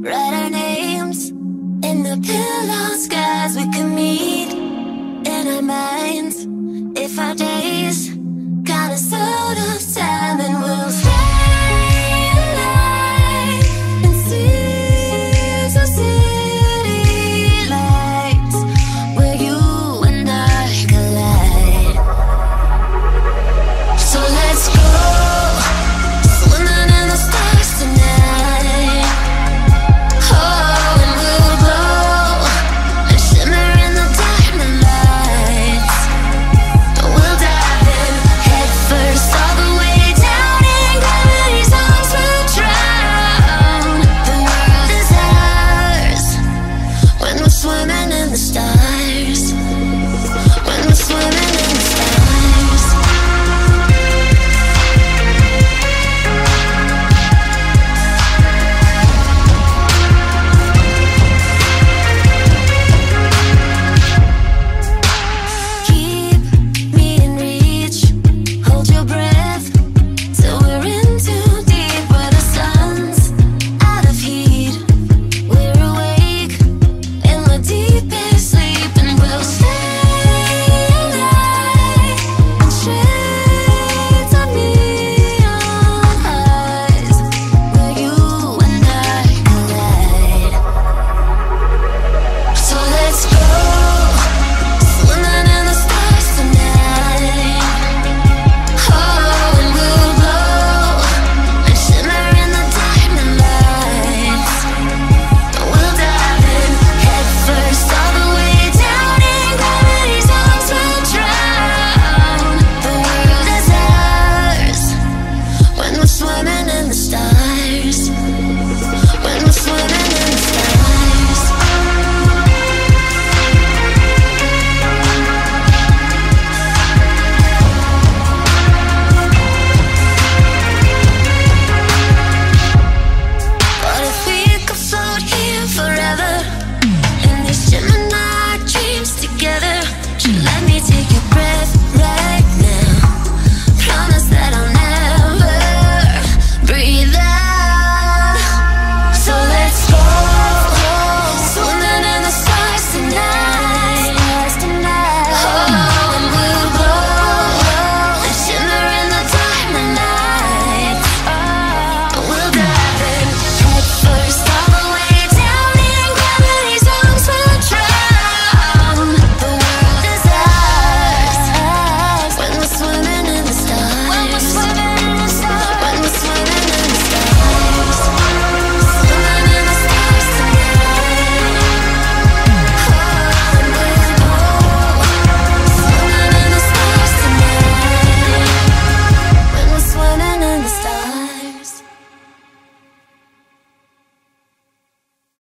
Write our names in the pillow skies. We can meet in our minds if our days